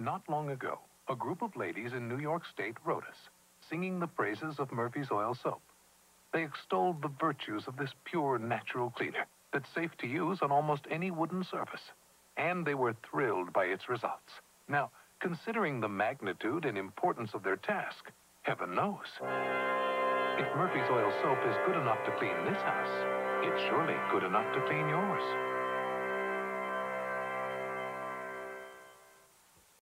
Not long ago, a group of ladies in New York State wrote us, singing the praises of Murphy's Oil Soap. They extolled the virtues of this pure natural cleaner that's safe to use on almost any wooden surface. And they were thrilled by its results. Now, considering the magnitude and importance of their task, heaven knows. If Murphy's Oil Soap is good enough to clean this house, it's surely good enough to clean yours.